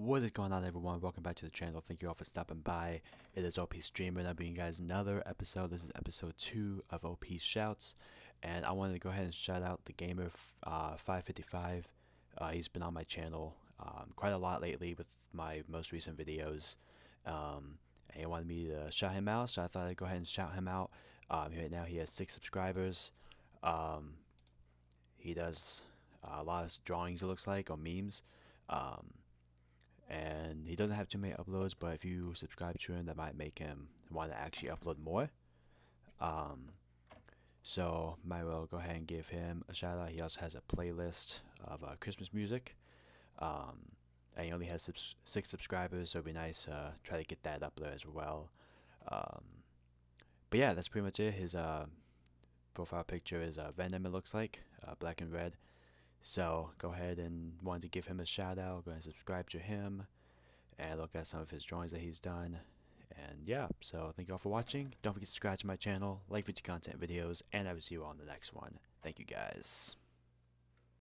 What is going on everyone? Welcome back to the channel. Thank you all for stopping by. It is OP Streamer and I'm bringing you guys another episode. This is episode 2 of OP Shouts. And I wanted to go ahead and shout out the gamer uh, 555. Uh, he's been on my channel um, quite a lot lately with my most recent videos. Um, and he wanted me to shout him out, so I thought I'd go ahead and shout him out. Um, right now he has 6 subscribers. Um, he does a lot of drawings it looks like, or memes. Um, and he doesn't have too many uploads but if you subscribe to him that might make him want to actually upload more. Um, so might well go ahead and give him a shout out. He also has a playlist of uh, christmas music um, and he only has subs six subscribers so it'd be nice to uh, try to get that up there as well. Um, but yeah that's pretty much it. His uh, profile picture is uh, venom it looks like uh, black and red. So go ahead and want to give him a shout out. Go and subscribe to him and look at some of his drawings that he's done. And yeah, so thank you all for watching. Don't forget to subscribe to my channel, like video content videos, and I will see you on the next one. Thank you guys.